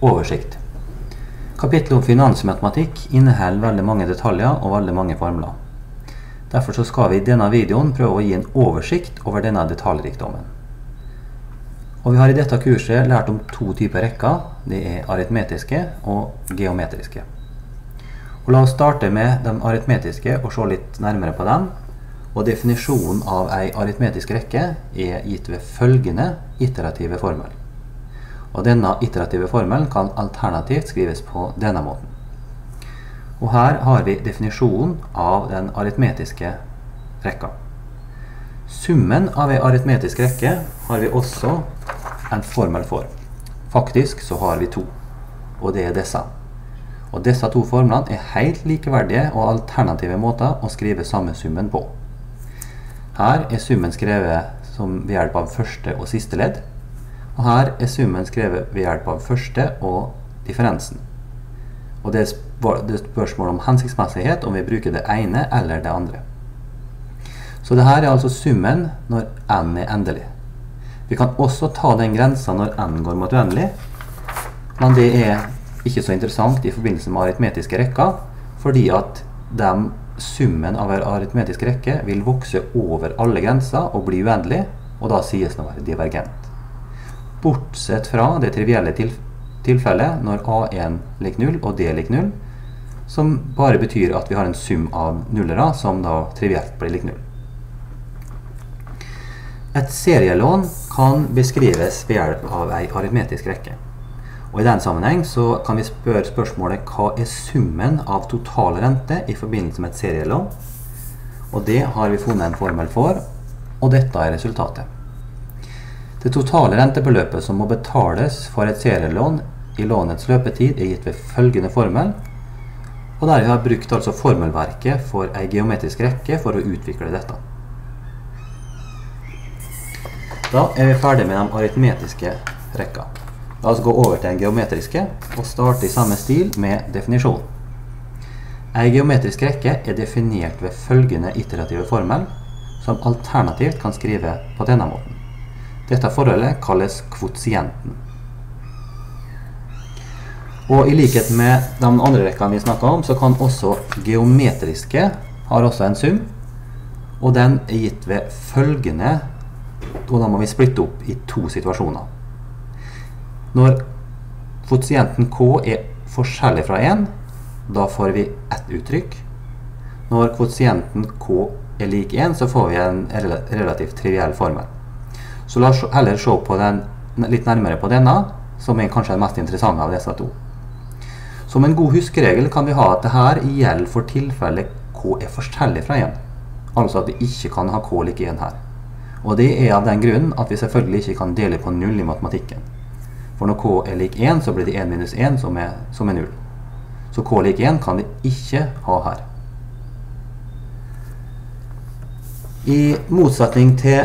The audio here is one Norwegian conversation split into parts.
Oversikt. Kapittelet om finansmatematikk inneholder veldig mange detaljer og veldig mange formler. Derfor skal vi i denne videoen prøve å gi en oversikt over denne detaljrikdommen. Og vi har i dette kurset lært om to typer rekker. Det er aritmetiske og geometriske. Og la oss starte med de aritmetiske og se litt nærmere på dem. Og definisjonen av ei aritmetisk rekke er gitt ved følgende iterative formel. Og denne iterative formelen kan alternativt skrives på denne måten. Og her har vi definisjonen av den aritmetiske rekka. Summen av ei aritmetisk rekke har vi også en formel for. Faktisk så har vi to, og det er disse. Og disse to formlene er helt likeverdige og alternative måter å skrive samme summen på. Her er summen skrevet ved hjelp av første og siste ledd, og her er summen skrevet ved hjelp av første og differensen. Og det er spørsmål om hensiktsmessighet om vi bruker det ene eller det andre. Så dette er altså summen når n er endelig. Vi kan også ta den grensa når n går mot uendelig, men det er ikke så interessant i forbindelse med aritmetiske rekker, fordi at summen av en aritmetisk rekke vil vokse over alle grenser og bli uendelig, og da sies den å være divergent. Bortsett fra det trivielle tilfellet når A1 lik 0 og D lik 0, som bare betyr at vi har en sum av nullere som da trivielt blir lik 0. Et serielån kan beskrives ved hjelp av ei aritmetisk rekke. Og I den sammenheng så kan vi spørre spørsmålet hva er summen av total rente i forbindelse med et serielån? Og Det har vi funnet en formel for, og dette er resultatet. Det totale rentebeløpet som må betales for et serielån i lånets løpetid er gitt ved følgende formel, og der vi har brukt altså formelverket for ei geometrisk rekke for å utvikle dette. Da er vi ferdig med de aritmetiske rekka. La oss gå over til den geometriske og starte i samme stil med definisjon. Ei geometrisk rekke er definert ved følgende iterative formel, som alternativt kan skrive på denne måten. Dette forholdet kalles kvotienten. Og I likhet med de andre rekkene vi snakka om, så kan også geometriske har også en sum. Og den er gitt ved følgende Og da må vi splitte opp i to situasjoner. Når kvotienten K er forskjellig fra 1, da får vi ett uttrykk. Når kvotienten K er lik 1, så får vi en relativt triviell formel. Så la oss heller se på den, litt nærmere på denne, som er kanskje den mest interessante av disse to. Som en god huskeregel kan vi ha at dette gjelder for tilfelle K er forskjellig fra 1. Altså at vi ikke kan ha K lik 1 her. Og det er av den grunnen at vi selvfølgelig ikke kan dele på 0 i matematikken. For når K er lik 1, så blir det 1 minus 1 som er, som er 0. Så K lik 1 kan vi ikke ha her. I motsetning til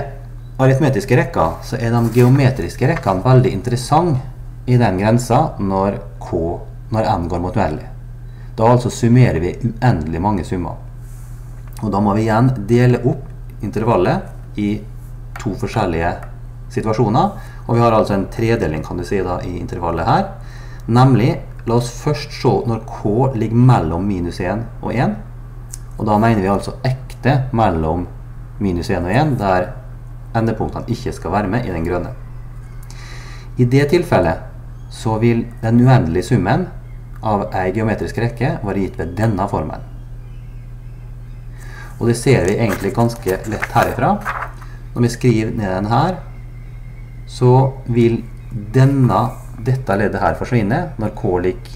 aritmetiske rekker, så er de geometriske rekkene veldig interessante i den grensa når, K, når n går mot uendelig. Da altså summerer vi uendelig mange summer. Og da må vi igjen dele opp intervallet i to forskjellige situasjoner. Og vi har altså en tredeling kan du si da, i intervallet her. Nemlig, la oss først se når K ligger mellom minus 1 og 1. Og da mener vi altså ekte mellom minus 1 og 1, der endepunktene ikke skal være med i den grønne. I det tilfellet så vil den uendelige summen av ei geometrisk rekke være gitt ved denne formelen. Og det ser vi egentlig ganske lett herifra. Når vi skriver ned den her, så vil denne, dette leddet her forsvinne når k lik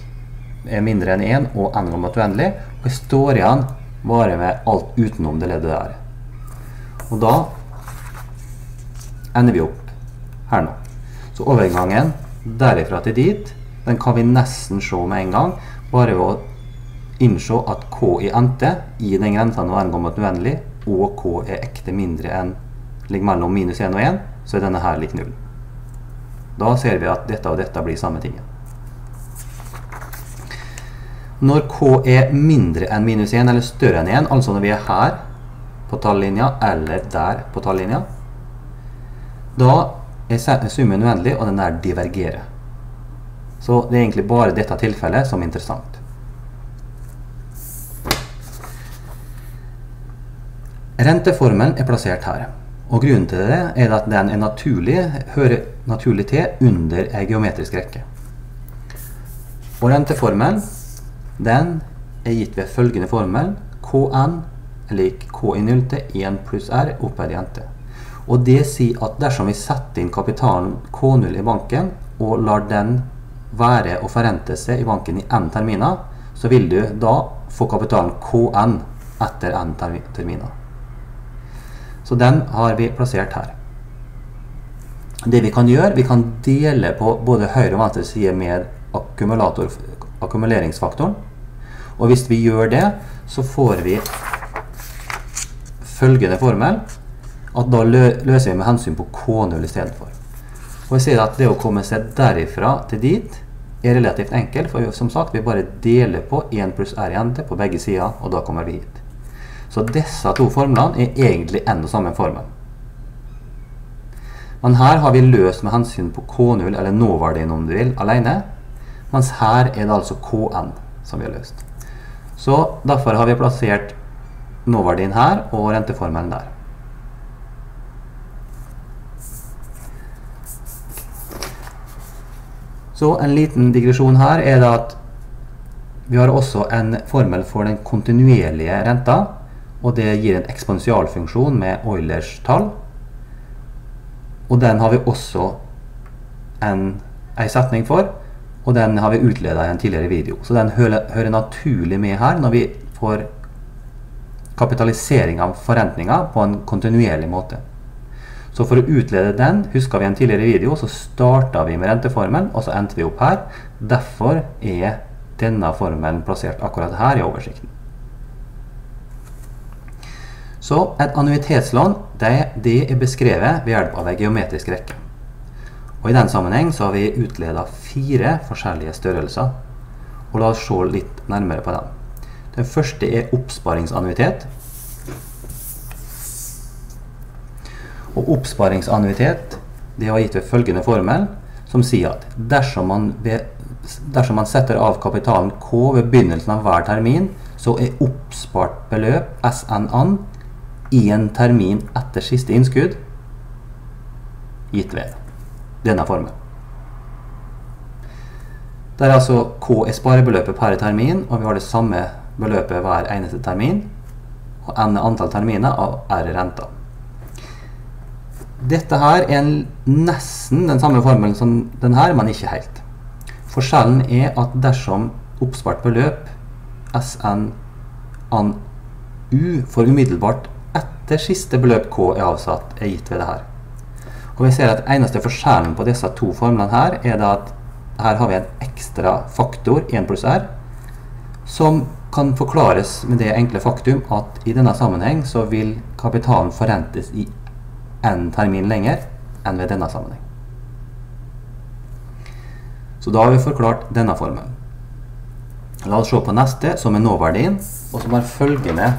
er mindre enn 1 og n går uendelig. Og jeg står igjen bare med alt utenom det leddet der. Og da ender vi opp her nå. Så overgangen derifra til dit, den kan vi nesten se med en gang, bare ved å innse at K i ente i den grensa når n går mot uendelig, og K er ekte mindre enn ligger mellom minus 1 og 1, så er denne her lik null. Da ser vi at dette og dette blir samme tingen. Når K er mindre enn minus 1 eller større enn 1, altså når vi er her på tallinja eller der på tallinja, da er summen uendelig, og den der divergerer. Så det er egentlig bare dette tilfellet som er interessant. Renteformelen er plassert her. Og Grunnen til det er at den er naturlig, hører naturlig til under en geometrisk rekke. Og renteformelen den er gitt ved følgende formel Kn er lik K i nullte 1 pluss R opphøyd i NT. Og det sier at dersom vi setter inn kapitalen K0 i banken og lar den være å forrente seg i banken i n terminer, så vil du da få kapitalen Kn etter n terminer. Så den har vi plassert her. Det vi kan gjøre, vi kan dele på både høyre og venstre side med akkumuleringsfaktoren. Og hvis vi gjør det, så får vi følgende formel, at da løser vi med hensyn på K0 i stedet for. Og jeg sier at det å komme seg derifra til dit er relativt enkelt, for som sagt, vi bare deler på 1 pluss r i nt på begge sider, og da kommer vi hit. Så disse to formlene er egentlig en og samme formel. Men her har vi løst med hensyn på K0, eller nåverdien om du vil, alene. Mens her er det altså Kn som vi har løst. Så derfor har vi plassert nåverdien her og renteformelen der. Så en liten digresjon her er det at vi har også en formel for den kontinuerlige renta og det gir en eksponentialfunksjon med Eulers tall. Og den har vi også en, en setning for, og den har vi utledet i en tidligere video. Så den hører, naturlig med her når vi får kapitalisering av forrentninger på en kontinuerlig måte. Så for å utlede den, husker vi en tidligere video, så starta vi med renteformelen, og så endte vi opp her. Derfor er denne formelen plassert akkurat her i oversikten. Så et annuitetslån det, det er beskrevet ved hjelp av en geometrisk rekke. Og I den sammenheng så har vi utledet fire forskjellige størrelser. Og La oss se litt nærmere på dem. Den første er oppsparingsannuitet. Og oppsparingsannuitet det var gitt ved følgende formel, som sier at dersom man, be, dersom man setter av kapitalen K ved begynnelsen av hver termin, så er oppspart beløp SNN én termin etter siste innskudd gitt ved denne formen. Der er altså K er sparebeløpet per termin, og vi har det samme beløpet hver eneste termin. Og N er antall terminer, og R er renta. Dette her er nesten den samme formelen som den her, men ikke helt. Forskjellen er at dersom oppspart beløp, SN, an, U, får umiddelbart etter siste beløp K er avsatt, er gitt ved det her. Og vi ser at eneste forskjellen på disse to formlene her, er at her har vi en ekstra faktor, 1 pluss R, som kan forklares med det enkle faktum at i denne sammenheng så vil kapitalen forrentes i en termin lenger enn ved denne sammenheng. Så da har vi forklart denne formelen. La oss se på neste, som er nåverdien, og som har følgende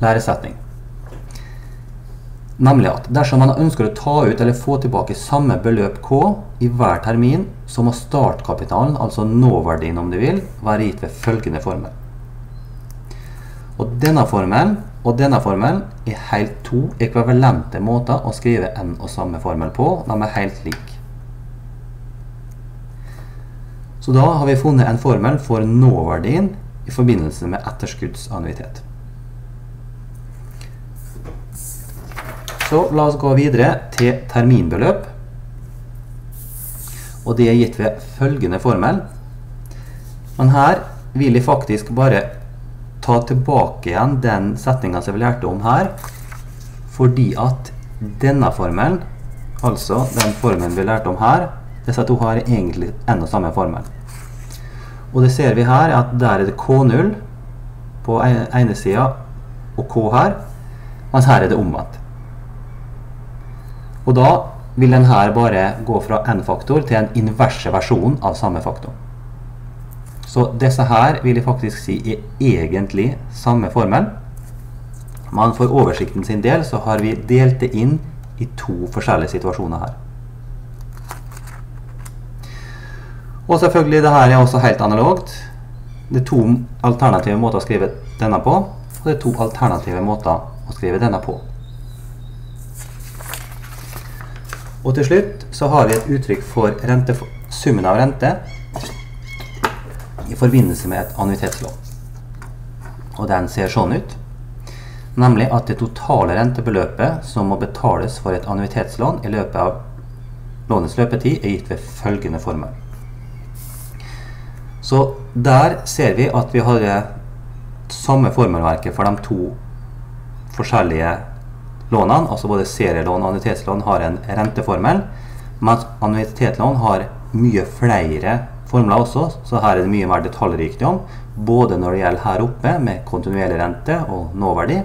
læresetning. Nemlig at dersom man ønsker å ta ut eller få tilbake samme beløp K i hver termin, så må startkapitalen, altså nåverdien om du vil, være gitt ved følgende formel. Og denne formelen og denne formelen er helt to ekvivalente måter å skrive en og samme formel på. De er helt like. Så da har vi funnet en formel for nåverdien i forbindelse med etterskuddsannuitet. Så la oss gå videre til terminbeløp. Og det er gitt ved følgende formel. Men her vil jeg faktisk bare ta tilbake igjen den setningen som vi lærte om her, fordi at denne formelen, altså den formelen vi lærte om her, disse to har egentlig en samme formel. Og det ser vi her at der er det K0 på ene sida og K her, mens her er det omvendt. Og da vil den her bare gå fra n-faktor til en inverse versjon av samme faktor. Så disse her vil jeg faktisk si er egentlig samme formel. Men for oversikten sin del så har vi delt det inn i to forskjellige situasjoner her. Og selvfølgelig, det her er også helt analogt. Det er to alternative måter å skrive denne på, og det er to alternative måter å skrive denne på. Og til slutt så har vi et uttrykk for summen av rente forbindelse med et annuitetslån. Og den ser sånn ut. Nemlig at det totale rentebeløpet som må betales for et annuitetslån i løpet av lånets løpetid, er gitt ved følgende formel. Så der ser vi at vi har samme formelverket for de to forskjellige lånene, altså både serielån og annuitetslån har en renteformel, mens annuitetslån har mye flere formler også, så her er det mye mer detaljrikdom, både når det gjelder her oppe med kontinuerlig rente og nåverdi,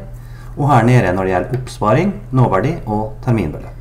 og her nede når det gjelder oppsparing, nåverdi og terminbeløp.